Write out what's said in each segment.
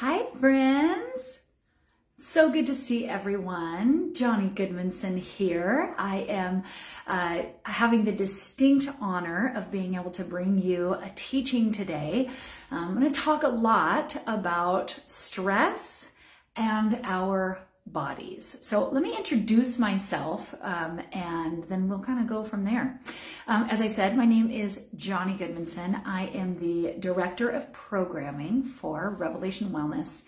Hi, friends. So good to see everyone. Jonnie Goodmanson here. I am uh, having the distinct honor of being able to bring you a teaching today. I'm going to talk a lot about stress and our bodies. So let me introduce myself um, and then we'll kind of go from there. Um, as I said, my name is Jonnie Goodmanson. I am the Director of Programming for Revelation Wellness.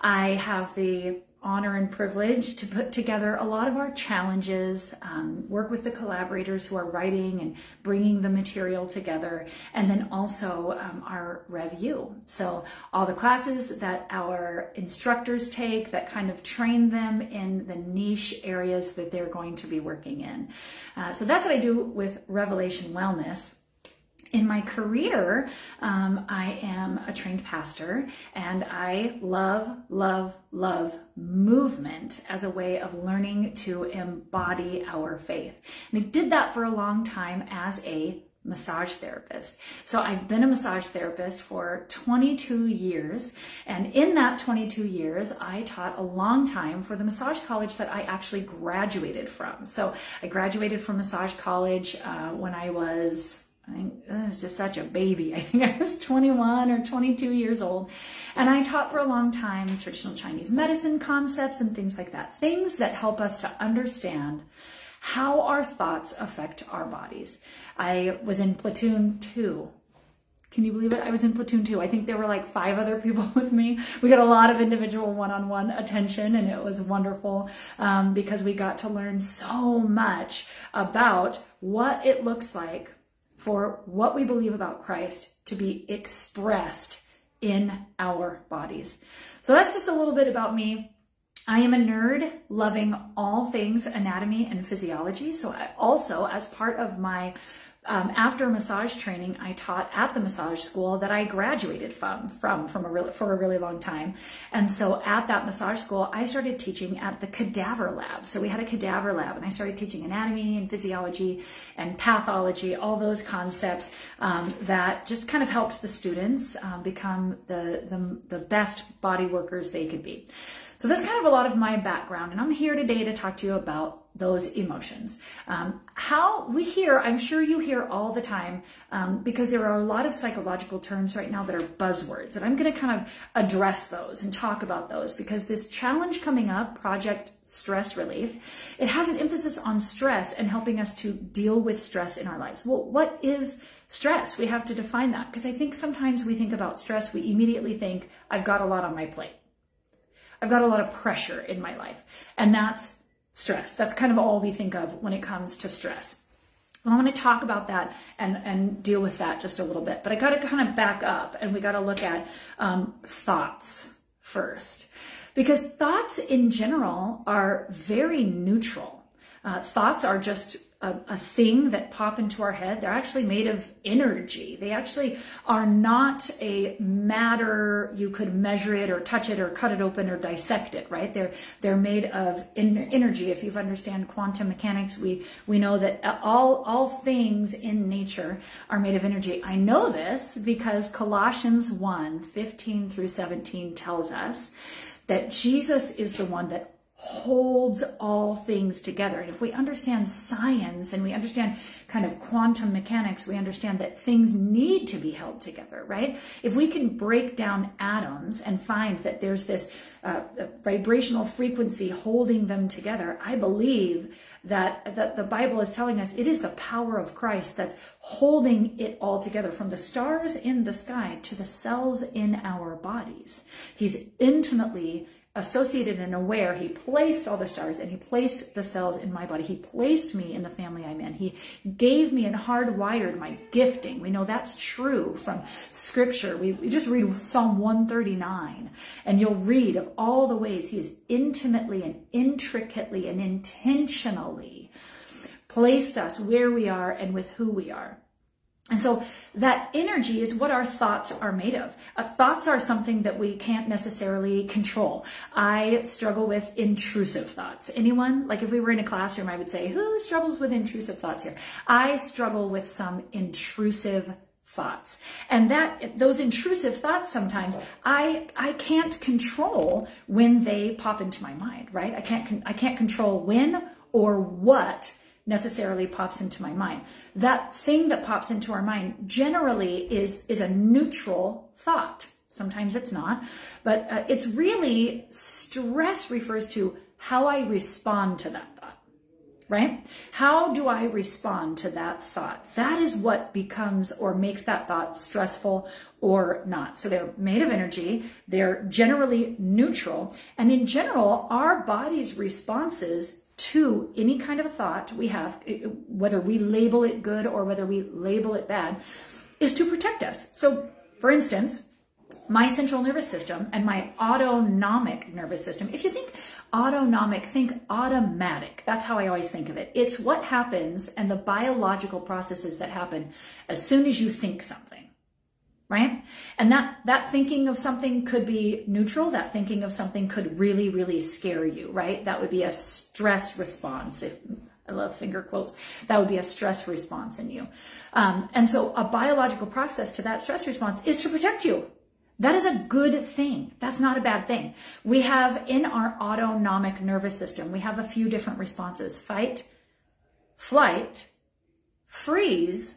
I have the honor and privilege to put together a lot of our challenges, um, work with the collaborators who are writing and bringing the material together, and then also um, our review. So all the classes that our instructors take that kind of train them in the niche areas that they're going to be working in. Uh, so that's what I do with Revelation Wellness in my career, um, I am a trained pastor and I love, love, love movement as a way of learning to embody our faith. And I did that for a long time as a massage therapist. So I've been a massage therapist for 22 years. And in that 22 years, I taught a long time for the massage college that I actually graduated from. So I graduated from massage college uh, when I was I think I was just such a baby. I think I was 21 or 22 years old. And I taught for a long time traditional Chinese medicine concepts and things like that. Things that help us to understand how our thoughts affect our bodies. I was in platoon two. Can you believe it? I was in platoon two. I think there were like five other people with me. We got a lot of individual one-on-one -on -one attention and it was wonderful um, because we got to learn so much about what it looks like for what we believe about Christ to be expressed in our bodies. So that's just a little bit about me. I am a nerd loving all things anatomy and physiology. So I also, as part of my um, after massage training, I taught at the massage school that I graduated from, from, from a really, for a really long time. And so at that massage school, I started teaching at the cadaver lab. So we had a cadaver lab and I started teaching anatomy and physiology and pathology, all those concepts um, that just kind of helped the students um, become the, the, the best body workers they could be. So that's kind of a lot of my background, and I'm here today to talk to you about those emotions. Um, how we hear, I'm sure you hear all the time, um, because there are a lot of psychological terms right now that are buzzwords, and I'm going to kind of address those and talk about those because this challenge coming up, Project Stress Relief, it has an emphasis on stress and helping us to deal with stress in our lives. Well, what is stress? We have to define that because I think sometimes we think about stress, we immediately think, I've got a lot on my plate. I've got a lot of pressure in my life. And that's stress. That's kind of all we think of when it comes to stress. I want to talk about that and, and deal with that just a little bit. But I got to kind of back up and we got to look at um, thoughts first. Because thoughts in general are very neutral. Uh, thoughts are just a, a, thing that pop into our head. They're actually made of energy. They actually are not a matter you could measure it or touch it or cut it open or dissect it, right? They're they're made of energy. If you understand quantum mechanics, we we know that all all things in nature are made of energy. I know this because Colossians 1, 15 through 17 tells us that Jesus is the one that holds all things together. And if we understand science and we understand kind of quantum mechanics, we understand that things need to be held together, right? If we can break down atoms and find that there's this uh, vibrational frequency holding them together, I believe that, that the Bible is telling us it is the power of Christ that's holding it all together from the stars in the sky to the cells in our bodies. He's intimately associated and aware. He placed all the stars and he placed the cells in my body. He placed me in the family I'm in. He gave me and hardwired my gifting. We know that's true from scripture. We, we just read Psalm 139 and you'll read of all the ways he has intimately and intricately and intentionally placed us where we are and with who we are. And so that energy is what our thoughts are made of. Uh, thoughts are something that we can't necessarily control. I struggle with intrusive thoughts. Anyone? Like if we were in a classroom, I would say, who struggles with intrusive thoughts here? I struggle with some intrusive thoughts. And that those intrusive thoughts sometimes I I can't control when they pop into my mind, right? I can't I can't control when or what necessarily pops into my mind. That thing that pops into our mind generally is is a neutral thought. Sometimes it's not, but uh, it's really stress refers to how I respond to that thought, right? How do I respond to that thought? That is what becomes or makes that thought stressful or not. So they're made of energy. They're generally neutral. And in general, our body's responses to any kind of a thought we have, whether we label it good or whether we label it bad, is to protect us. So for instance, my central nervous system and my autonomic nervous system. If you think autonomic, think automatic. That's how I always think of it. It's what happens and the biological processes that happen as soon as you think something. Right? And that, that thinking of something could be neutral. That thinking of something could really, really scare you, right? That would be a stress response. If I love finger quotes. That would be a stress response in you. Um, and so a biological process to that stress response is to protect you. That is a good thing. That's not a bad thing. We have in our autonomic nervous system, we have a few different responses. Fight, flight, freeze,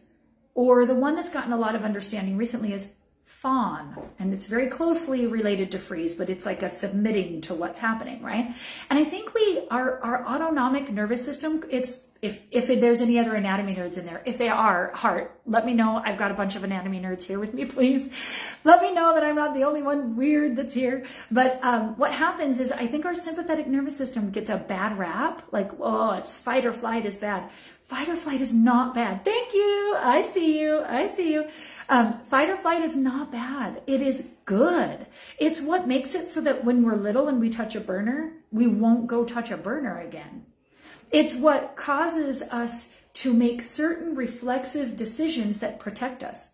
or the one that's gotten a lot of understanding recently is fawn. And it's very closely related to freeze, but it's like a submitting to what's happening, right? And I think we, our, our autonomic nervous system, it's, if, if there's any other anatomy nerds in there, if they are, heart, let me know. I've got a bunch of anatomy nerds here with me, please. Let me know that I'm not the only one weird that's here. But um, what happens is I think our sympathetic nervous system gets a bad rap, like, oh, it's fight or flight is bad. Fight or flight is not bad. Thank you. I see you. I see you. Um, fight or flight is not bad. It is good. It's what makes it so that when we're little and we touch a burner, we won't go touch a burner again. It's what causes us to make certain reflexive decisions that protect us.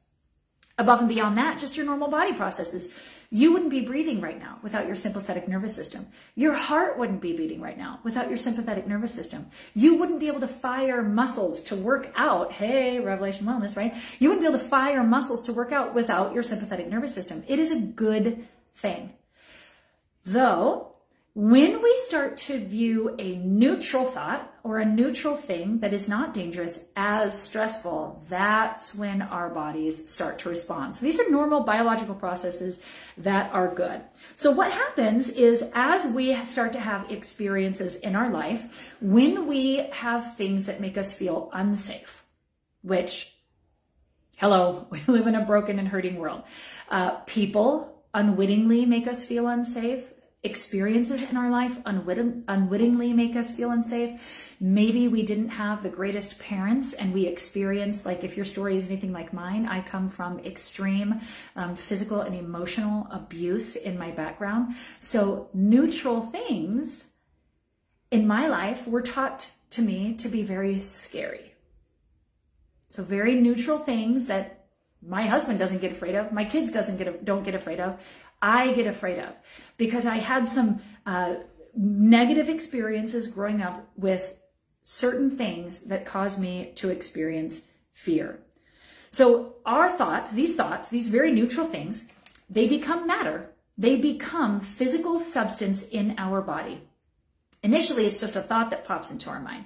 Above and beyond that, just your normal body processes. You wouldn't be breathing right now without your sympathetic nervous system. Your heart wouldn't be beating right now without your sympathetic nervous system. You wouldn't be able to fire muscles to work out. Hey, Revelation Wellness, right? You wouldn't be able to fire muscles to work out without your sympathetic nervous system. It is a good thing. Though when we start to view a neutral thought or a neutral thing that is not dangerous as stressful, that's when our bodies start to respond. So these are normal biological processes that are good. So what happens is as we start to have experiences in our life, when we have things that make us feel unsafe, which, hello, we live in a broken and hurting world. Uh, people unwittingly make us feel unsafe experiences in our life unwitting, unwittingly make us feel unsafe. Maybe we didn't have the greatest parents and we experienced, like if your story is anything like mine, I come from extreme um, physical and emotional abuse in my background. So neutral things in my life were taught to me to be very scary. So very neutral things that my husband doesn't get afraid of, my kids doesn't get don't get afraid of, I get afraid of because I had some uh, negative experiences growing up with certain things that caused me to experience fear. So our thoughts, these thoughts, these very neutral things, they become matter. They become physical substance in our body. Initially, it's just a thought that pops into our mind.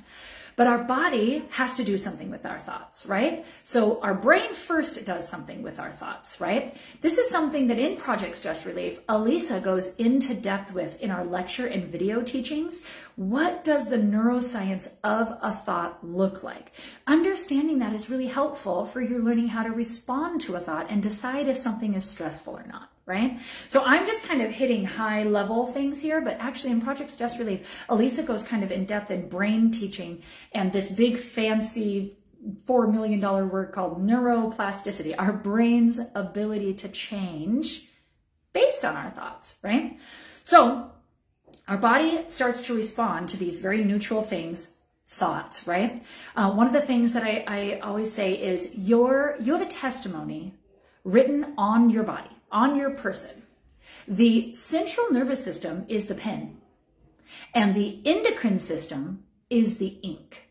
But our body has to do something with our thoughts, right? So our brain first does something with our thoughts, right? This is something that in Project Stress Relief, Alisa goes into depth with in our lecture and video teachings. What does the neuroscience of a thought look like? Understanding that is really helpful for you learning how to respond to a thought and decide if something is stressful or not right? So I'm just kind of hitting high level things here, but actually in Project Stress Relief, Alisa goes kind of in depth in brain teaching and this big fancy $4 million word called neuroplasticity, our brain's ability to change based on our thoughts, right? So our body starts to respond to these very neutral things thoughts, right? Uh, one of the things that I, I always say is your, you have a testimony written on your body on your person. The central nervous system is the pen and the endocrine system is the ink.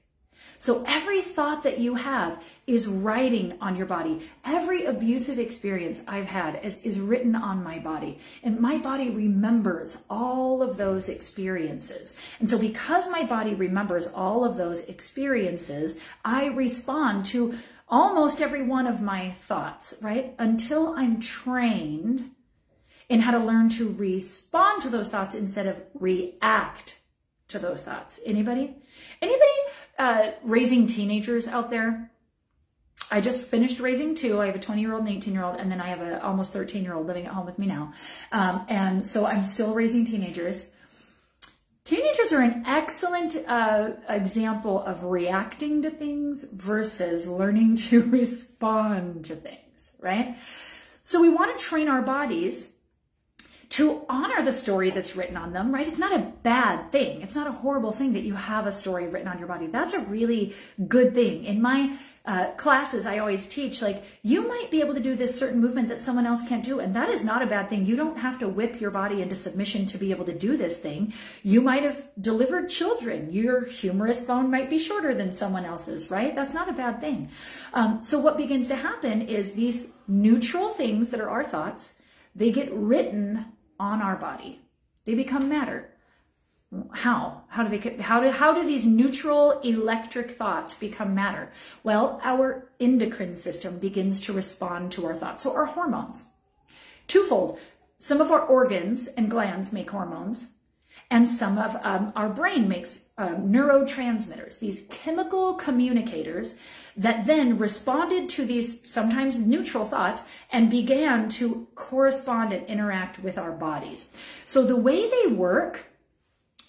So every thought that you have is writing on your body. Every abusive experience I've had is, is written on my body. And my body remembers all of those experiences. And so because my body remembers all of those experiences, I respond to almost every one of my thoughts, right? Until I'm trained in how to learn to respond to those thoughts instead of react to those thoughts. Anybody? Anybody uh, raising teenagers out there? I just finished raising two. I have a 20 year old and 18 year old, and then I have an almost 13 year old living at home with me now. Um, and so I'm still raising teenagers. Teenagers are an excellent uh, example of reacting to things versus learning to respond to things, right? So we want to train our bodies to honor the story that's written on them, right? It's not a bad thing. It's not a horrible thing that you have a story written on your body. That's a really good thing. In my uh, classes, I always teach, like, you might be able to do this certain movement that someone else can't do, and that is not a bad thing. You don't have to whip your body into submission to be able to do this thing. You might have delivered children. Your humerus bone might be shorter than someone else's, right? That's not a bad thing. Um, so what begins to happen is these neutral things that are our thoughts, they get written on our body. They become matter. How? How do they, how do, how do these neutral electric thoughts become matter? Well, our endocrine system begins to respond to our thoughts. So our hormones. Twofold. Some of our organs and glands make hormones and some of um, our brain makes um, neurotransmitters, these chemical communicators that then responded to these sometimes neutral thoughts and began to correspond and interact with our bodies. So the way they work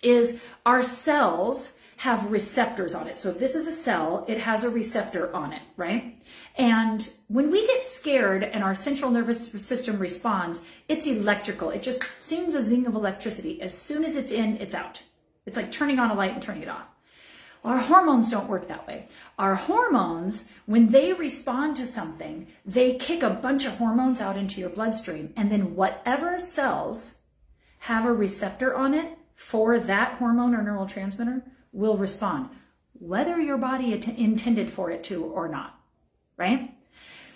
is our cells have receptors on it. So if this is a cell, it has a receptor on it, right? And when we get scared and our central nervous system responds, it's electrical. It just sends a zing of electricity. As soon as it's in, it's out. It's like turning on a light and turning it off. Our hormones don't work that way. Our hormones, when they respond to something, they kick a bunch of hormones out into your bloodstream. And then whatever cells have a receptor on it for that hormone or neurotransmitter will respond, whether your body intended for it to or not, right?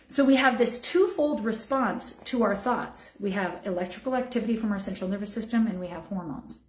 So we have this twofold response to our thoughts. We have electrical activity from our central nervous system and we have hormones.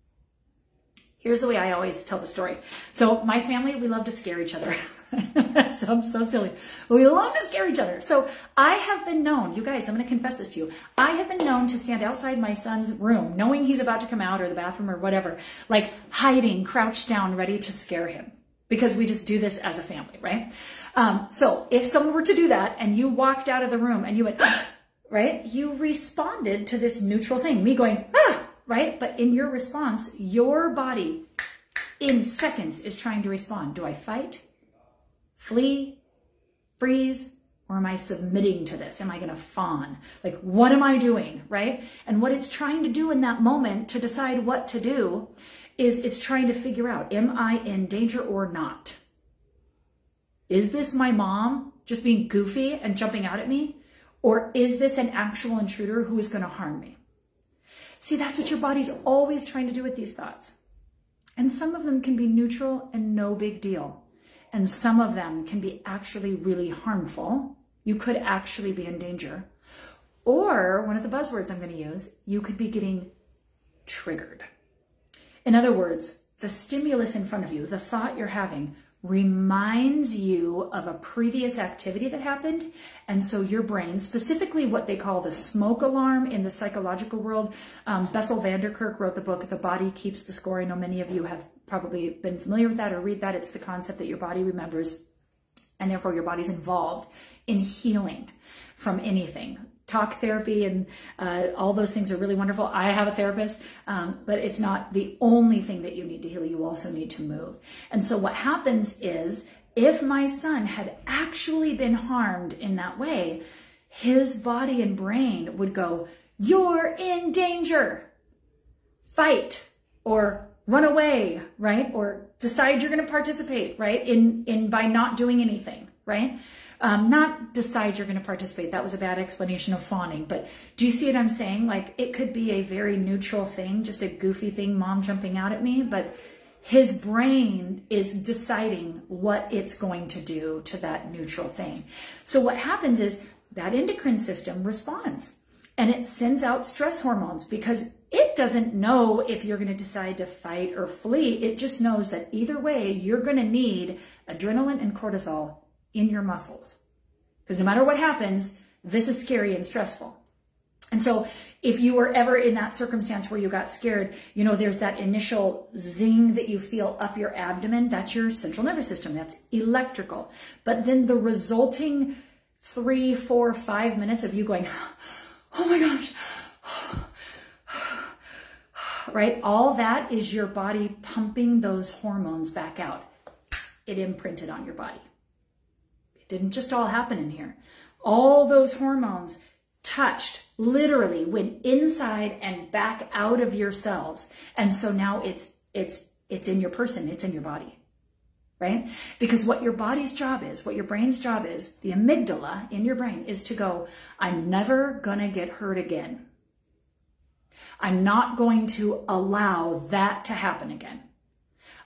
Here's the way I always tell the story. So my family, we love to scare each other. sounds so silly. We love to scare each other. So I have been known, you guys, I'm going to confess this to you. I have been known to stand outside my son's room, knowing he's about to come out or the bathroom or whatever, like hiding, crouched down, ready to scare him. Because we just do this as a family, right? Um, so if someone were to do that and you walked out of the room and you went, right? You responded to this neutral thing, me going, ah, right? But in your response, your body in seconds is trying to respond. Do I fight, flee, freeze, or am I submitting to this? Am I going to fawn? Like, what am I doing? Right? And what it's trying to do in that moment to decide what to do is it's trying to figure out, am I in danger or not? Is this my mom just being goofy and jumping out at me? Or is this an actual intruder who is going to harm me? See, that's what your body's always trying to do with these thoughts. And some of them can be neutral and no big deal. And some of them can be actually really harmful. You could actually be in danger. Or one of the buzzwords I'm going to use, you could be getting triggered. In other words, the stimulus in front of you, the thought you're having, reminds you of a previous activity that happened. And so your brain, specifically what they call the smoke alarm in the psychological world, um, Bessel van der Kolk wrote the book, The Body Keeps the Score. I know many of you have probably been familiar with that or read that. It's the concept that your body remembers and therefore your body's involved in healing from anything talk therapy and uh, all those things are really wonderful. I have a therapist, um, but it's not the only thing that you need to heal. You also need to move. And so what happens is if my son had actually been harmed in that way, his body and brain would go, you're in danger, fight, or run away, right? Or decide you're going to participate, right? In, in by not doing anything, right? Um, not decide you're going to participate. That was a bad explanation of fawning. But do you see what I'm saying? Like it could be a very neutral thing, just a goofy thing, mom jumping out at me. But his brain is deciding what it's going to do to that neutral thing. So what happens is that endocrine system responds and it sends out stress hormones because it doesn't know if you're going to decide to fight or flee. It just knows that either way, you're going to need adrenaline and cortisol in your muscles. Because no matter what happens, this is scary and stressful. And so if you were ever in that circumstance where you got scared, you know, there's that initial zing that you feel up your abdomen. That's your central nervous system. That's electrical. But then the resulting three, four, five minutes of you going, oh my gosh, right? All that is your body pumping those hormones back out. It imprinted on your body. It didn't just all happen in here. All those hormones touched, literally went inside and back out of your cells. And so now it's, it's, it's in your person, it's in your body, right? Because what your body's job is, what your brain's job is, the amygdala in your brain is to go, I'm never gonna get hurt again. I'm not going to allow that to happen again.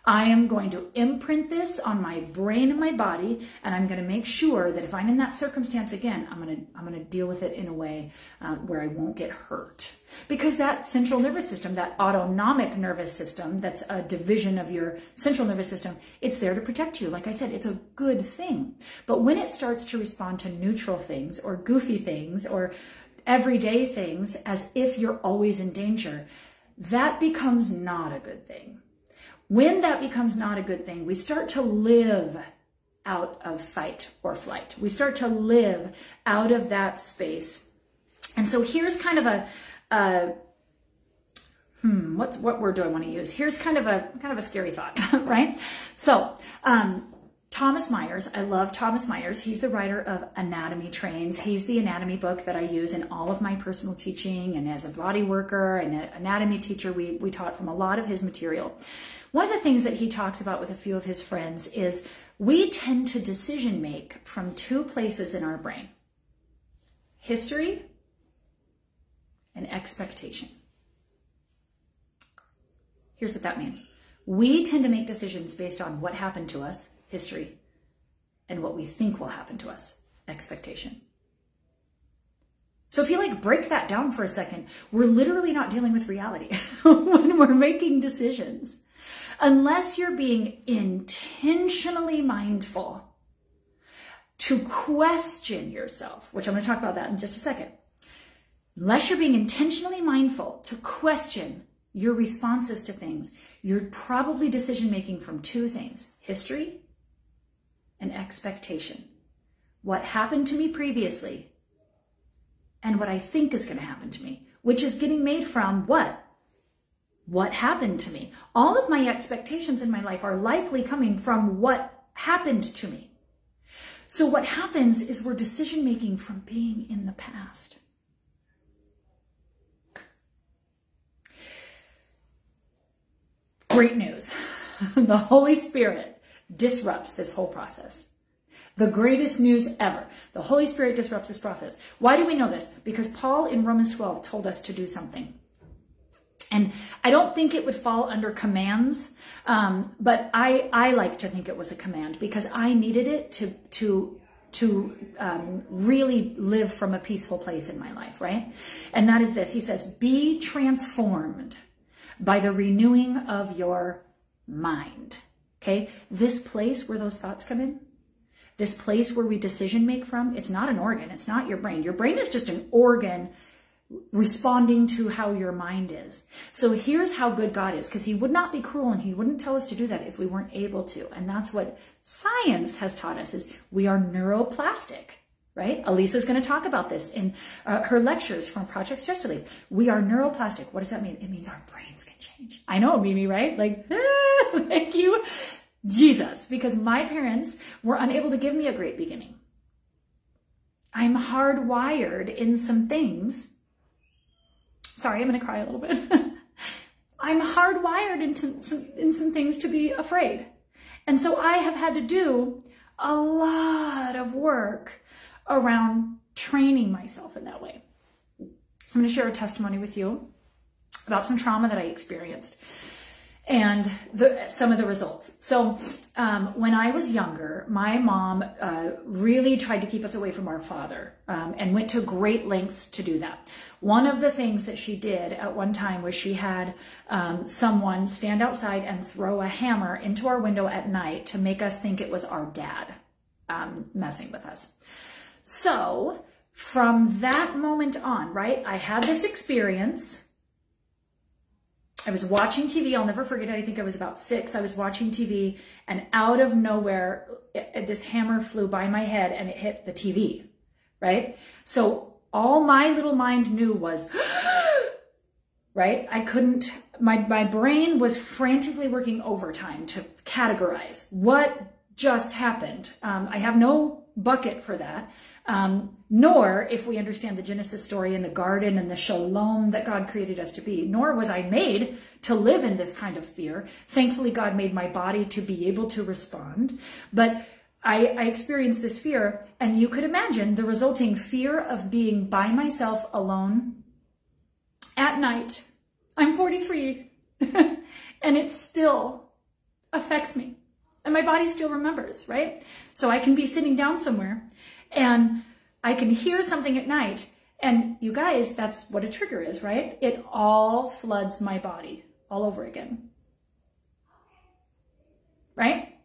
I am going to imprint this on my brain and my body, and I'm going to make sure that if I'm in that circumstance again, I'm going to I'm going to deal with it in a way uh, where I won't get hurt. Because that central nervous system, that autonomic nervous system, that's a division of your central nervous system, it's there to protect you. Like I said, it's a good thing. But when it starts to respond to neutral things or goofy things or everyday things as if you're always in danger, that becomes not a good thing. When that becomes not a good thing, we start to live out of fight or flight. We start to live out of that space. And so here's kind of a, a hmm, what, what word do I want to use? Here's kind of a, kind of a scary thought, right? So, um, Thomas Myers, I love Thomas Myers. He's the writer of Anatomy Trains. He's the anatomy book that I use in all of my personal teaching and as a body worker and an anatomy teacher, we, we taught from a lot of his material. One of the things that he talks about with a few of his friends is we tend to decision make from two places in our brain, history and expectation. Here's what that means. We tend to make decisions based on what happened to us history, and what we think will happen to us, expectation. So if you like break that down for a second, we're literally not dealing with reality when we're making decisions. Unless you're being intentionally mindful to question yourself, which I'm going to talk about that in just a second. Unless you're being intentionally mindful to question your responses to things, you're probably decision making from two things, history and expectation. What happened to me previously and what I think is going to happen to me, which is getting made from what? What happened to me. All of my expectations in my life are likely coming from what happened to me. So what happens is we're decision making from being in the past. Great news. the Holy Spirit disrupts this whole process. The greatest news ever. The Holy Spirit disrupts this process. Why do we know this? Because Paul in Romans 12 told us to do something. And I don't think it would fall under commands, um, but I, I like to think it was a command because I needed it to, to, to um, really live from a peaceful place in my life, right? And that is this. He says, be transformed by the renewing of your mind. Okay, this place where those thoughts come in, this place where we decision make from, it's not an organ, it's not your brain. Your brain is just an organ responding to how your mind is. So here's how good God is, because he would not be cruel and he wouldn't tell us to do that if we weren't able to. And that's what science has taught us is we are neuroplastic right? Alisa's going to talk about this in uh, her lectures from Project Stress Relief. We are neuroplastic. What does that mean? It means our brains can change. I know, Mimi, right? Like, ah, thank you, Jesus, because my parents were unable to give me a great beginning. I'm hardwired in some things. Sorry, I'm going to cry a little bit. I'm hardwired into some, in some things to be afraid. And so I have had to do a lot of work around training myself in that way. So I'm going to share a testimony with you about some trauma that I experienced. and the, some of the results. So um, when I was younger, my mom uh, really tried to keep us away from our father um, and went to great lengths to do that. One of the things that she did at one time was she had um, someone stand outside and throw a hammer into our window at night to make us think it was our dad um, messing with us. So from that moment on, right, I had this experience I was watching TV. I'll never forget it. I think I was about six. I was watching TV and out of nowhere, it, this hammer flew by my head and it hit the TV, right? So all my little mind knew was, right? I couldn't, my, my brain was frantically working overtime to categorize what just happened. Um, I have no bucket for that. Um, nor, if we understand the Genesis story and the garden and the shalom that God created us to be, nor was I made to live in this kind of fear. Thankfully, God made my body to be able to respond. But I, I experienced this fear, and you could imagine the resulting fear of being by myself alone at night. I'm 43, and it still affects me. And my body still remembers, right? So I can be sitting down somewhere and I can hear something at night. And you guys, that's what a trigger is, right? It all floods my body all over again. Right?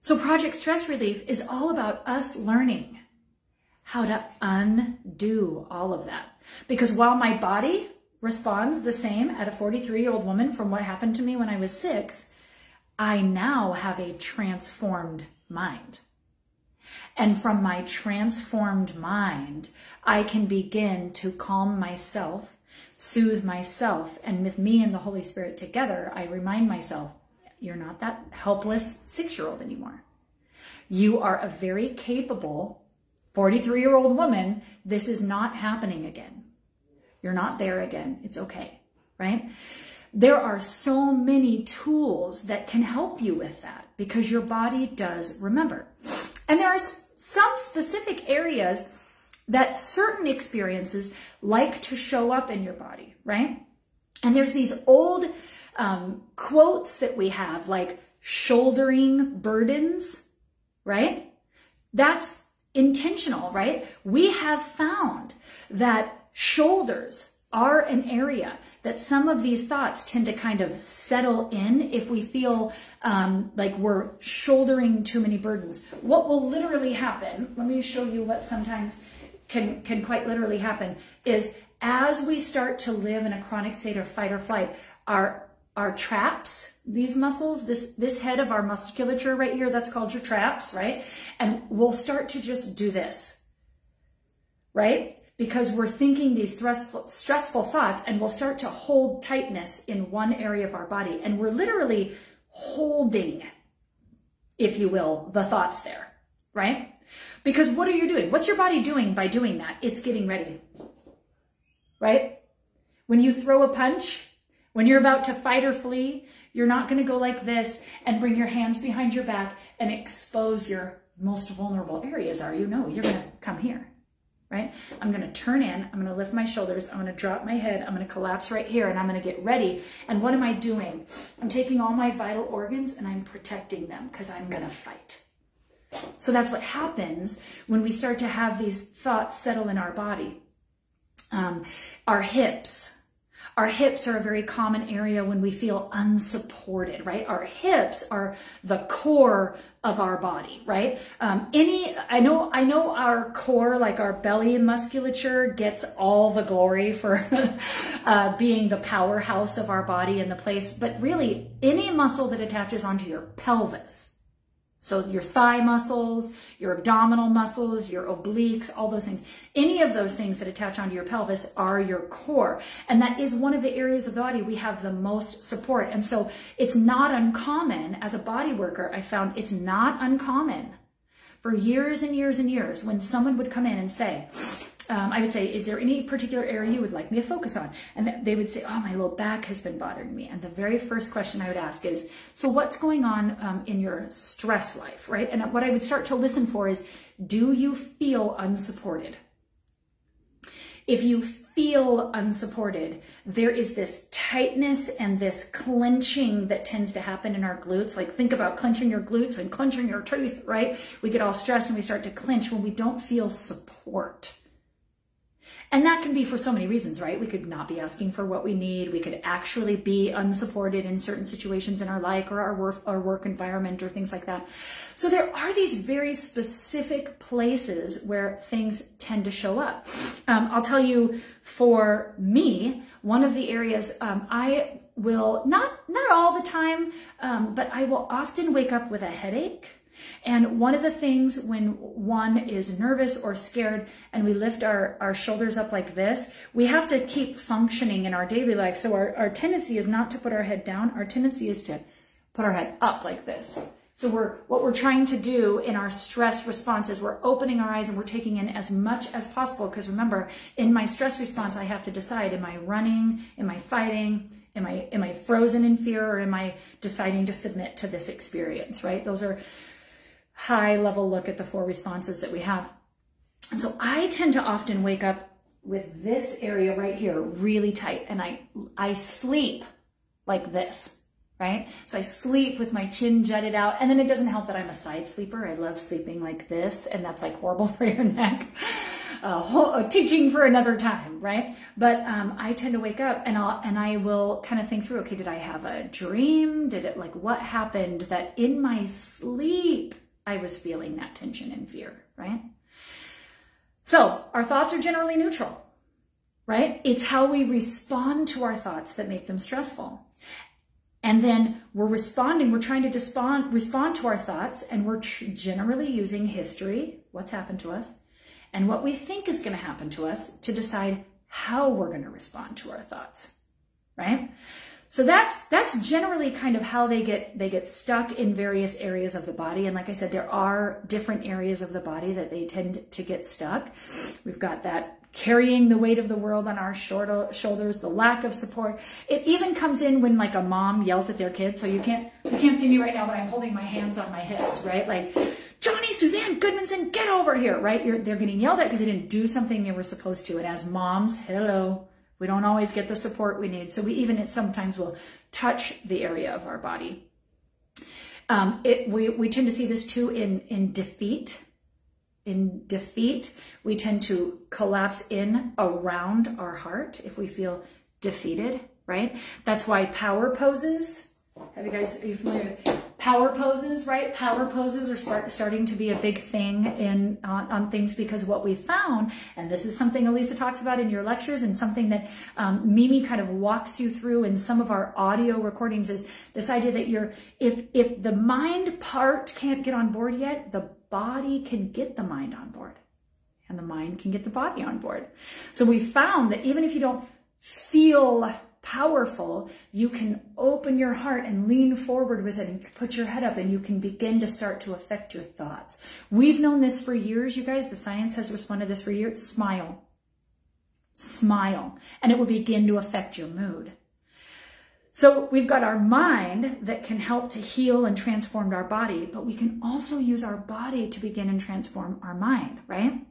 So Project Stress Relief is all about us learning how to undo all of that. Because while my body responds the same at a 43 year old woman from what happened to me when I was six, I now have a transformed mind. And from my transformed mind, I can begin to calm myself, soothe myself, and with me and the Holy Spirit together, I remind myself, you're not that helpless six-year-old anymore. You are a very capable 43-year-old woman. This is not happening again. You're not there again. It's okay, right? There are so many tools that can help you with that because your body does remember. And there are some specific areas that certain experiences like to show up in your body, right? And there's these old um, quotes that we have like shouldering burdens, right? That's intentional, right? We have found that shoulders are an area that some of these thoughts tend to kind of settle in if we feel um, like we're shouldering too many burdens. What will literally happen, let me show you what sometimes can, can quite literally happen, is as we start to live in a chronic state of fight or flight, our our traps, these muscles, this, this head of our musculature right here, that's called your traps, right? And we'll start to just do this, right? Because we're thinking these stressful, stressful thoughts and we'll start to hold tightness in one area of our body. And we're literally holding, if you will, the thoughts there, right? Because what are you doing? What's your body doing by doing that? It's getting ready, right? When you throw a punch, when you're about to fight or flee, you're not going to go like this and bring your hands behind your back and expose your most vulnerable areas, are you? No, you're going to come here right? I'm going to turn in, I'm going to lift my shoulders, I'm to drop my head, I'm going to collapse right here, and I'm going to get ready. And what am I doing? I'm taking all my vital organs and I'm protecting them because I'm going to fight. So that's what happens when we start to have these thoughts settle in our body. Um, our hips, our hips are a very common area when we feel unsupported, right? Our hips are the core of our body, right? Um, any, I know, I know our core, like our belly musculature gets all the glory for uh, being the powerhouse of our body and the place, but really any muscle that attaches onto your pelvis, so your thigh muscles, your abdominal muscles, your obliques, all those things. Any of those things that attach onto your pelvis are your core. And that is one of the areas of the body we have the most support. And so it's not uncommon as a body worker, I found it's not uncommon for years and years and years when someone would come in and say, um, I would say, is there any particular area you would like me to focus on? And they would say, oh, my low back has been bothering me. And the very first question I would ask is, so what's going on um, in your stress life, right? And what I would start to listen for is, do you feel unsupported? If you feel unsupported, there is this tightness and this clenching that tends to happen in our glutes. Like think about clenching your glutes and clenching your teeth, right? We get all stressed and we start to clench when we don't feel support. And that can be for so many reasons, right? We could not be asking for what we need. We could actually be unsupported in certain situations in our life or our work, our work environment or things like that. So there are these very specific places where things tend to show up. Um, I'll tell you for me, one of the areas um, I will not, not all the time, um, but I will often wake up with a headache and one of the things when one is nervous or scared and we lift our, our shoulders up like this, we have to keep functioning in our daily life. So our, our tendency is not to put our head down. Our tendency is to put our head up like this. So we're what we're trying to do in our stress response is we're opening our eyes and we're taking in as much as possible. Because remember, in my stress response, I have to decide, am I running? Am I fighting? Am I am I frozen in fear or am I deciding to submit to this experience? Right? Those are high level look at the four responses that we have. And so I tend to often wake up with this area right here really tight and I, I sleep like this, right? So I sleep with my chin jutted out and then it doesn't help that I'm a side sleeper. I love sleeping like this and that's like horrible for your neck. Uh, whole, teaching for another time, right? But um, I tend to wake up and I'll and I will kind of think through. Okay, did I have a dream? Did it like what happened that in my sleep I was feeling that tension and fear, right? So our thoughts are generally neutral, right? It's how we respond to our thoughts that make them stressful. And then we're responding, we're trying to respond, respond to our thoughts, and we're generally using history, what's happened to us, and what we think is going to happen to us to decide how we're going to respond to our thoughts, right? So that's that's generally kind of how they get they get stuck in various areas of the body. And like I said, there are different areas of the body that they tend to get stuck. We've got that carrying the weight of the world on our shoulders, the lack of support. It even comes in when like a mom yells at their kid. So you can't you can't see me right now, but I'm holding my hands on my hips, right? Like Jonnie, Suzanne Goodmanson, get over here, right? You're, they're getting yelled at because they didn't do something they were supposed to. And as moms, hello, we don't always get the support we need. So we even it sometimes will touch the area of our body. Um, it, we, we tend to see this too in, in defeat. In defeat, we tend to collapse in around our heart if we feel defeated, right? That's why power poses. Have you guys, are you familiar with power poses, right? Power poses are start, starting to be a big thing in on, on, things because what we found, and this is something Alisa talks about in your lectures and something that um, Mimi kind of walks you through in some of our audio recordings is this idea that you're, if, if the mind part can't get on board yet, the body can get the mind on board and the mind can get the body on board. So we found that even if you don't feel powerful, you can open your heart and lean forward with it and put your head up and you can begin to start to affect your thoughts. We've known this for years, you guys. The science has responded this for years. Smile. Smile. And it will begin to affect your mood. So we've got our mind that can help to heal and transform our body, but we can also use our body to begin and transform our mind, right?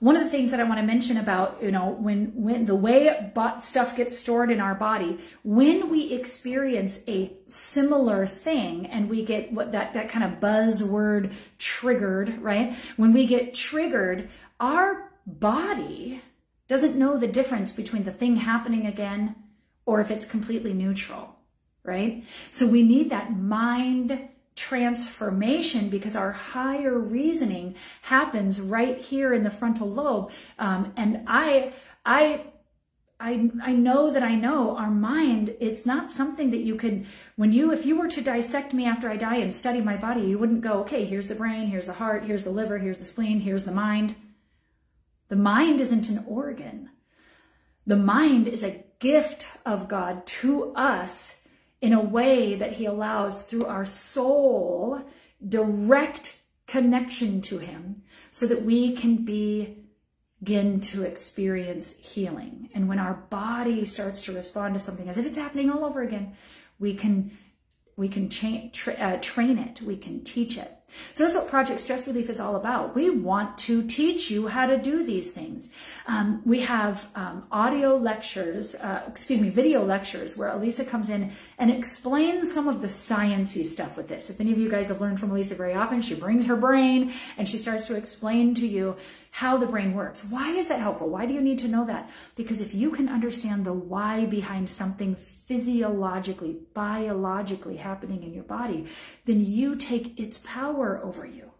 One of the things that I want to mention about, you know, when, when the way stuff gets stored in our body, when we experience a similar thing and we get what that, that kind of buzzword triggered, right? When we get triggered, our body doesn't know the difference between the thing happening again or if it's completely neutral, right? So we need that mind transformation because our higher reasoning happens right here in the frontal lobe. Um, and I, I, I, I know that I know our mind, it's not something that you could, when you, if you were to dissect me after I die and study my body, you wouldn't go, okay, here's the brain, here's the heart, here's the liver, here's the spleen, here's the mind. The mind isn't an organ. The mind is a gift of God to us in a way that he allows through our soul direct connection to him so that we can be begin to experience healing. And when our body starts to respond to something as if it's happening all over again, we can we can tra tra uh, train it, we can teach it. So that's what Project Stress Relief is all about. We want to teach you how to do these things. Um, we have um, audio lectures, uh, excuse me, video lectures where Alisa comes in and explains some of the sciencey stuff with this. If any of you guys have learned from Alisa very often, she brings her brain and she starts to explain to you how the brain works. Why is that helpful? Why do you need to know that? Because if you can understand the why behind something physiologically, biologically happening in your body, then you take its power over you.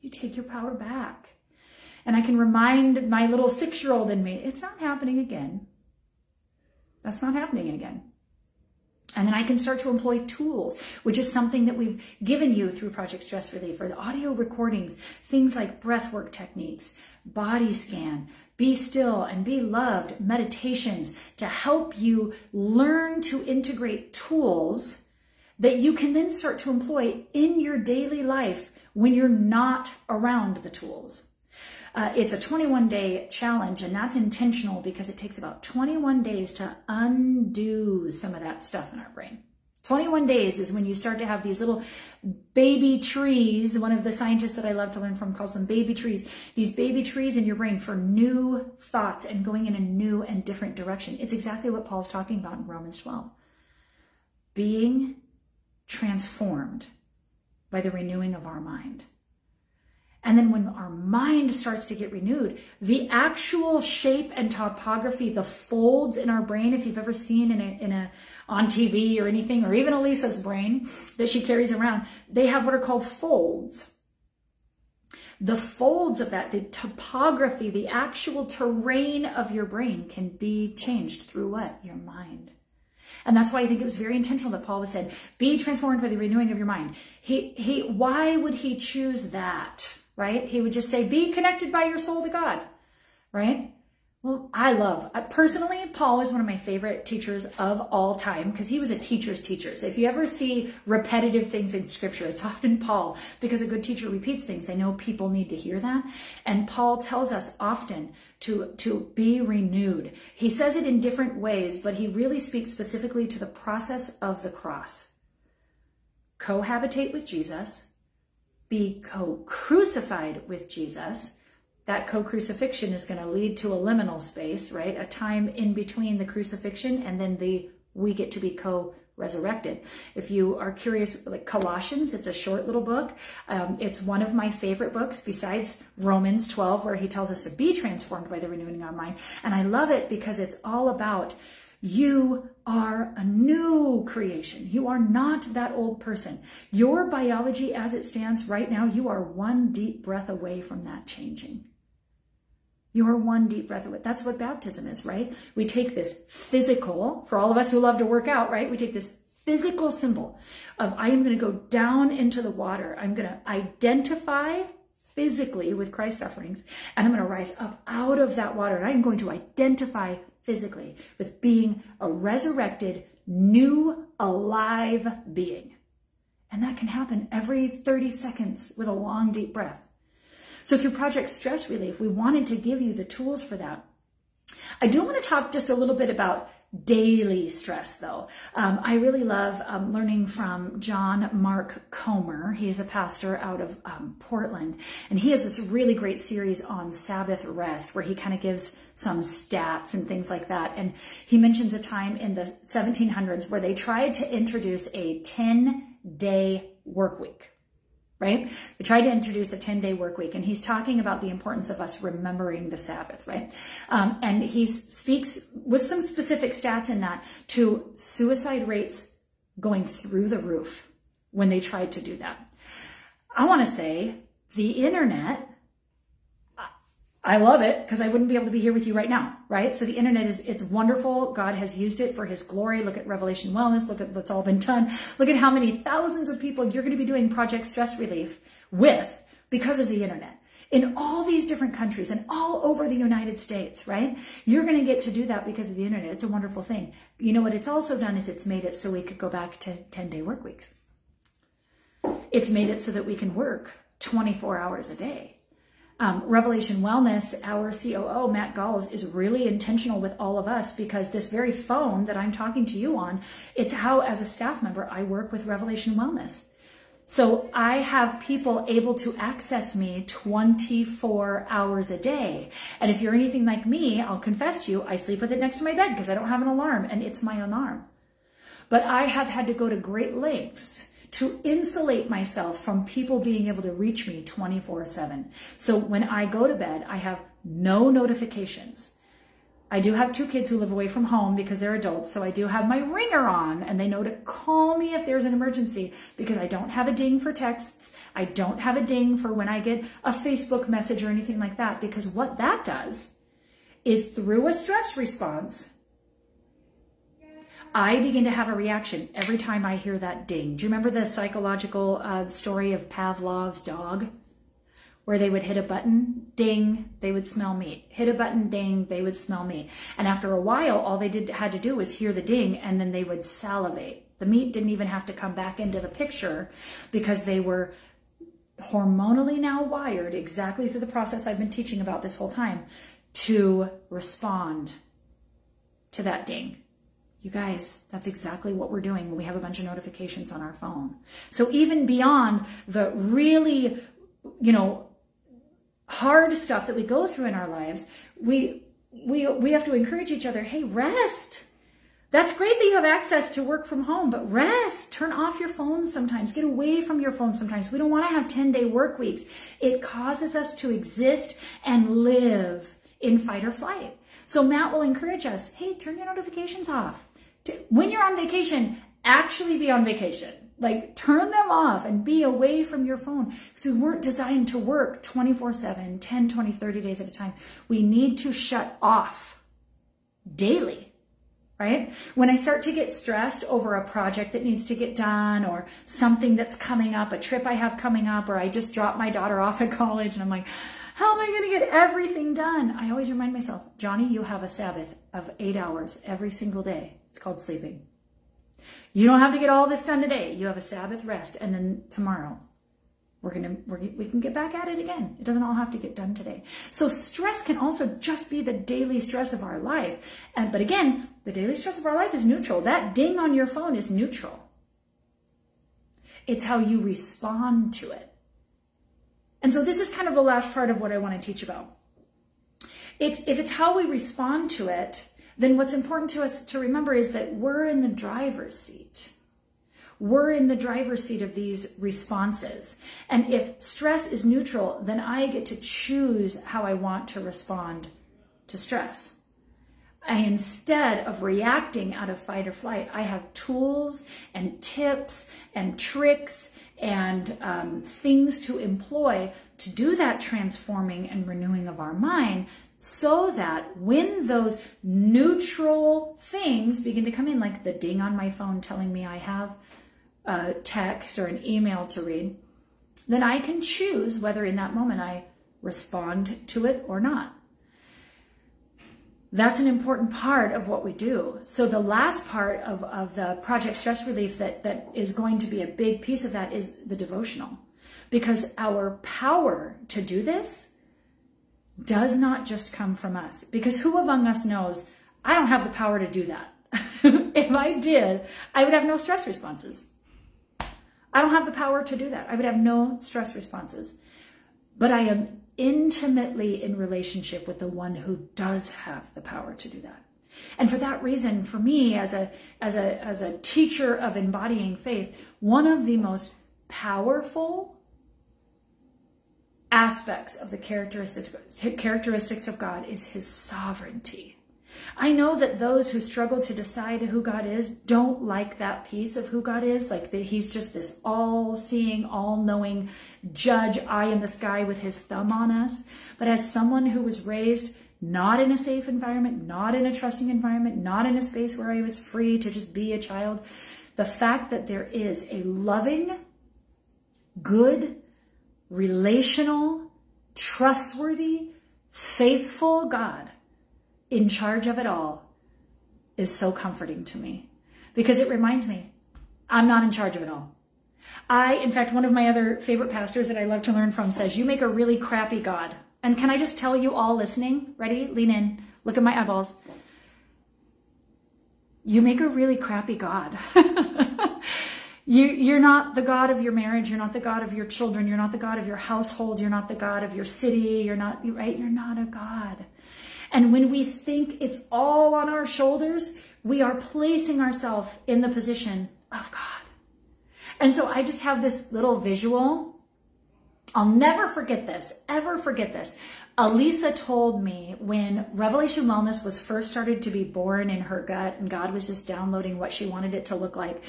You take your power back. And I can remind my little six year old in me, it's not happening again. That's not happening again. And then I can start to employ tools, which is something that we've given you through Project Stress Relief or the audio recordings, things like breathwork techniques, body scan, be still and be loved, meditations to help you learn to integrate tools that you can then start to employ in your daily life when you're not around the tools. Uh, it's a 21 day challenge, and that's intentional because it takes about 21 days to undo some of that stuff in our brain. 21 days is when you start to have these little baby trees. One of the scientists that I love to learn from calls them baby trees. These baby trees in your brain for new thoughts and going in a new and different direction. It's exactly what Paul's talking about in Romans 12. Being transformed by the renewing of our mind. And then when our mind starts to get renewed, the actual shape and topography, the folds in our brain, if you've ever seen in a, in a, on TV or anything, or even Alisa's brain that she carries around, they have what are called folds. The folds of that, the topography, the actual terrain of your brain can be changed through what? Your mind. And that's why I think it was very intentional that Paul was said, be transformed by the renewing of your mind. He, he, why would he choose that? Right? He would just say, be connected by your soul to God, right? Well, I love, uh, personally, Paul is one of my favorite teachers of all time because he was a teacher's teacher. So if you ever see repetitive things in scripture, it's often Paul because a good teacher repeats things. They know people need to hear that. And Paul tells us often to, to be renewed. He says it in different ways, but he really speaks specifically to the process of the cross. Cohabitate with Jesus, be co-crucified with Jesus, that co-crucifixion is going to lead to a liminal space, right? A time in between the crucifixion and then the we get to be co-resurrected. If you are curious, like Colossians, it's a short little book. Um, it's one of my favorite books besides Romans 12, where he tells us to be transformed by the renewing of our mind. And I love it because it's all about you are a new creation. You are not that old person. Your biology as it stands right now, you are one deep breath away from that changing. You are one deep breath away. That's what baptism is, right? We take this physical, for all of us who love to work out, right? We take this physical symbol of I am going to go down into the water. I'm going to identify physically with Christ's sufferings, and I'm going to rise up out of that water, and I'm going to identify physically with being a resurrected, new, alive being. And that can happen every 30 seconds with a long, deep breath. So through Project Stress Relief, we wanted to give you the tools for that. I do want to talk just a little bit about daily stress though. Um, I really love um, learning from John Mark Comer. He's a pastor out of um, Portland and he has this really great series on Sabbath rest where he kind of gives some stats and things like that. And he mentions a time in the 1700s where they tried to introduce a 10 day work week right? They tried to introduce a 10 day work week and he's talking about the importance of us remembering the Sabbath, right? Um, and he speaks with some specific stats in that to suicide rates going through the roof when they tried to do that. I want to say the internet I love it because I wouldn't be able to be here with you right now, right? So the internet is, it's wonderful. God has used it for his glory. Look at Revelation Wellness. Look at what's all been done. Look at how many thousands of people you're going to be doing Project Stress Relief with because of the internet in all these different countries and all over the United States, right? You're going to get to do that because of the internet. It's a wonderful thing. You know what it's also done is it's made it so we could go back to 10 day work weeks. It's made it so that we can work 24 hours a day um, Revelation Wellness, our COO, Matt Galls, is really intentional with all of us because this very phone that I'm talking to you on, it's how, as a staff member, I work with Revelation Wellness. So I have people able to access me 24 hours a day. And if you're anything like me, I'll confess to you, I sleep with it next to my bed because I don't have an alarm and it's my alarm. But I have had to go to great lengths to insulate myself from people being able to reach me 24 7. So when I go to bed, I have no notifications. I do have two kids who live away from home because they're adults, so I do have my ringer on and they know to call me if there's an emergency because I don't have a ding for texts. I don't have a ding for when I get a Facebook message or anything like that because what that does is through a stress response, I begin to have a reaction every time I hear that ding. Do you remember the psychological uh, story of Pavlov's dog? where they would hit a button, ding, they would smell meat. Hit a button, ding, they would smell meat. And after a while, all they did had to do was hear the ding and then they would salivate. The meat didn't even have to come back into the picture because they were hormonally now wired exactly through the process I've been teaching about this whole time to respond to that ding. You guys, that's exactly what we're doing when we have a bunch of notifications on our phone. So even beyond the really, you know, hard stuff that we go through in our lives, we we we have to encourage each other, hey, rest. That's great that you have access to work from home, but rest. Turn off your phone sometimes. Get away from your phone sometimes. We don't want to have 10-day work weeks. It causes us to exist and live in fight or flight. So Matt will encourage us, hey, turn your notifications off. When you're on vacation, actually be on vacation. Like turn them off and be away from your phone because we weren't designed to work 24 7, 10, 20, 30 days at a time. We need to shut off daily, right? When I start to get stressed over a project that needs to get done or something that's coming up, a trip I have coming up, or I just dropped my daughter off at college and I'm like, how am I going to get everything done? I always remind myself, Jonnie, you have a Sabbath of eight hours every single day. It's called sleeping. You don't have to get all this done today. You have a Sabbath rest, and then tomorrow we're gonna we're, we can get back at it again. It doesn't all have to get done today. So stress can also just be the daily stress of our life. And but again, the daily stress of our life is neutral. That ding on your phone is neutral. It's how you respond to it. And so this is kind of the last part of what I want to teach about. It's, if it's how we respond to it, then what's important to us to remember is that we're in the driver's seat. We're in the driver's seat of these responses. And if stress is neutral, then I get to choose how I want to respond to stress. And instead of reacting out of fight or flight, I have tools and tips and tricks and um, things to employ to do that transforming and renewing of our mind so that when those neutral things begin to come in, like the ding on my phone telling me I have a text or an email to read, then I can choose whether in that moment I respond to it or not. That's an important part of what we do. So the last part of, of the project stress relief that, that is going to be a big piece of that is the devotional. Because our power to do this does not just come from us. Because who among us knows, I don't have the power to do that. if I did, I would have no stress responses. I don't have the power to do that. I would have no stress responses. But I am intimately in relationship with the one who does have the power to do that. And for that reason, for me as a, as a, as a teacher of embodying faith, one of the most powerful aspects of the characteristics of God is his sovereignty. I know that those who struggle to decide who God is don't like that piece of who God is, like that he's just this all-seeing, all-knowing judge eye in the sky with his thumb on us. But as someone who was raised not in a safe environment, not in a trusting environment, not in a space where I was free to just be a child, the fact that there is a loving, good, relational, trustworthy, faithful God in charge of it all is so comforting to me because it reminds me I'm not in charge of it all. I, in fact, one of my other favorite pastors that I love to learn from says, you make a really crappy God. And can I just tell you all listening, ready? Lean in, look at my eyeballs. You make a really crappy God. You, you're not the God of your marriage. You're not the God of your children. You're not the God of your household. You're not the God of your city. You're not, right? You're not a God. And when we think it's all on our shoulders, we are placing ourselves in the position of God. And so I just have this little visual. I'll never forget this, ever forget this. Alisa told me when Revelation Wellness was first started to be born in her gut and God was just downloading what she wanted it to look like.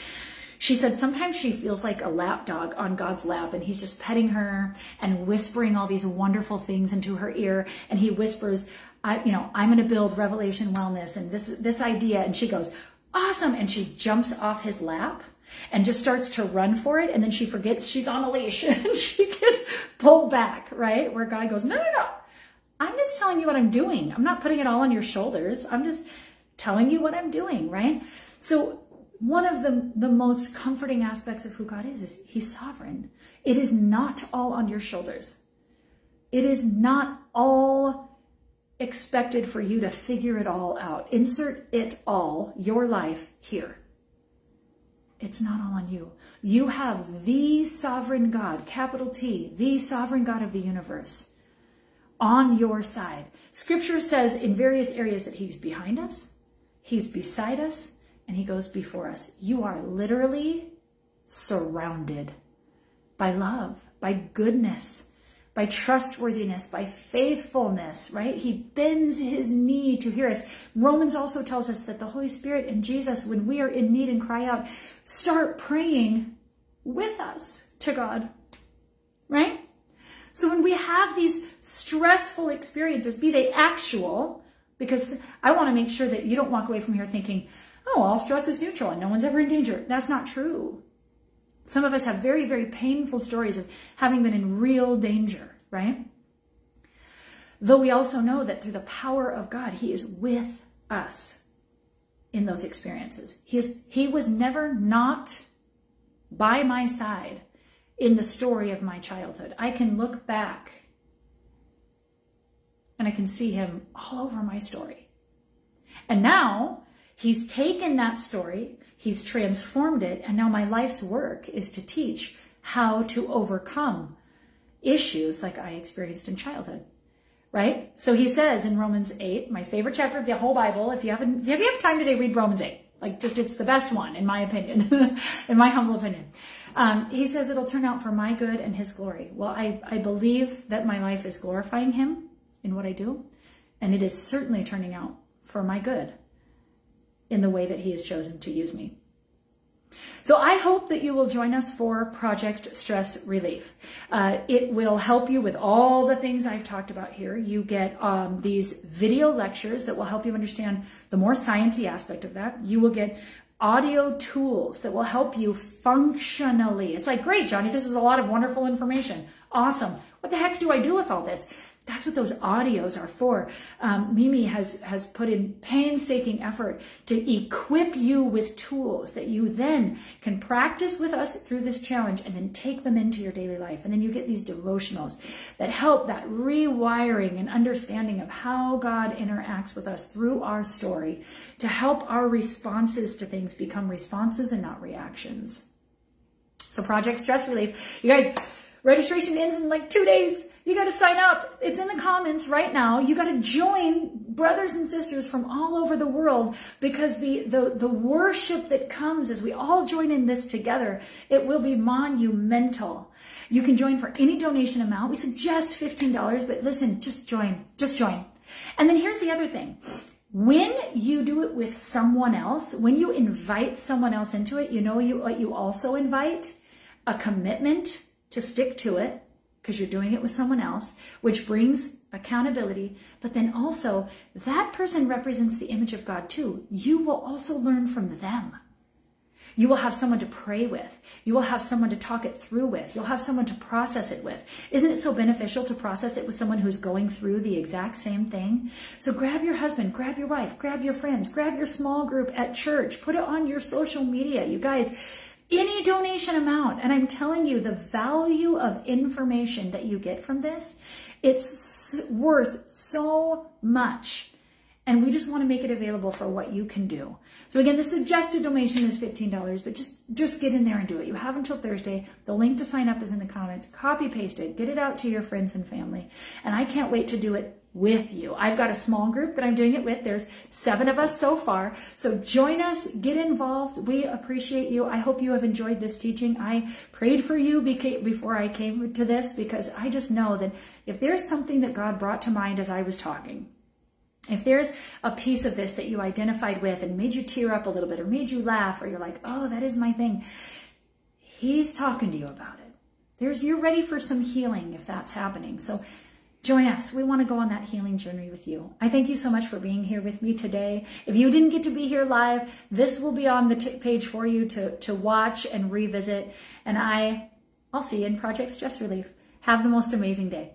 She said sometimes she feels like a lap dog on God's lap and he's just petting her and whispering all these wonderful things into her ear. And he whispers, I, you know, I'm going to build Revelation Wellness and this, this idea. And she goes, awesome. And she jumps off his lap and just starts to run for it. And then she forgets she's on a leash and she gets pulled back, right? Where God goes, no, no, no. I'm just telling you what I'm doing. I'm not putting it all on your shoulders. I'm just telling you what I'm doing, right? So one of the, the most comforting aspects of who God is, is he's sovereign. It is not all on your shoulders. It is not all expected for you to figure it all out. Insert it all, your life, here. It's not all on you. You have the sovereign God, capital T, the sovereign God of the universe on your side. Scripture says in various areas that he's behind us, he's beside us, and he goes before us. You are literally surrounded by love, by goodness, by trustworthiness, by faithfulness, right? He bends his knee to hear us. Romans also tells us that the Holy Spirit and Jesus, when we are in need and cry out, start praying with us to God, right? So when we have these stressful experiences, be they actual, because I want to make sure that you don't walk away from here thinking, oh, all stress is neutral and no one's ever in danger. That's not true. Some of us have very, very painful stories of having been in real danger, right? Though we also know that through the power of God, he is with us in those experiences. He, is, he was never not by my side in the story of my childhood. I can look back and I can see him all over my story. And now He's taken that story, he's transformed it, and now my life's work is to teach how to overcome issues like I experienced in childhood. Right? So he says in Romans 8, my favorite chapter of the whole Bible, if you haven't, if you have time today, read Romans 8. Like just, it's the best one, in my opinion, in my humble opinion. Um, he says it'll turn out for my good and his glory. Well, I, I believe that my life is glorifying him in what I do, and it is certainly turning out for my good in the way that he has chosen to use me. So I hope that you will join us for Project Stress Relief. Uh, it will help you with all the things I've talked about here. You get um, these video lectures that will help you understand the more sciencey aspect of that. You will get audio tools that will help you functionally. It's like, great, Jonnie, this is a lot of wonderful information. Awesome. What the heck do I do with all this? That's what those audios are for. Um, Mimi has, has put in painstaking effort to equip you with tools that you then can practice with us through this challenge and then take them into your daily life. And then you get these devotionals that help that rewiring and understanding of how God interacts with us through our story to help our responses to things become responses and not reactions. So Project Stress Relief, you guys, registration ends in like two days. You got to sign up. It's in the comments right now. You got to join brothers and sisters from all over the world because the, the, the worship that comes as we all join in this together, it will be monumental. You can join for any donation amount. We suggest $15, but listen, just join, just join. And then here's the other thing. When you do it with someone else, when you invite someone else into it, you know you, you also invite? A commitment to stick to it because you're doing it with someone else, which brings accountability. But then also, that person represents the image of God too. You will also learn from them. You will have someone to pray with. You will have someone to talk it through with. You'll have someone to process it with. Isn't it so beneficial to process it with someone who's going through the exact same thing? So grab your husband, grab your wife, grab your friends, grab your small group at church, put it on your social media. You guys, any donation amount. And I'm telling you, the value of information that you get from this, it's worth so much. And we just want to make it available for what you can do. So again, the suggested donation is $15, but just, just get in there and do it. You have until Thursday. The link to sign up is in the comments. Copy paste it. Get it out to your friends and family. And I can't wait to do it with you. I've got a small group that I'm doing it with. There's seven of us so far. So join us, get involved. We appreciate you. I hope you have enjoyed this teaching. I prayed for you before I came to this because I just know that if there's something that God brought to mind as I was talking, if there's a piece of this that you identified with and made you tear up a little bit or made you laugh or you're like, oh, that is my thing, he's talking to you about it. There's, you're ready for some healing if that's happening. So join us. We want to go on that healing journey with you. I thank you so much for being here with me today. If you didn't get to be here live, this will be on the page for you to, to watch and revisit. And I, I'll see you in Project Stress Relief. Have the most amazing day.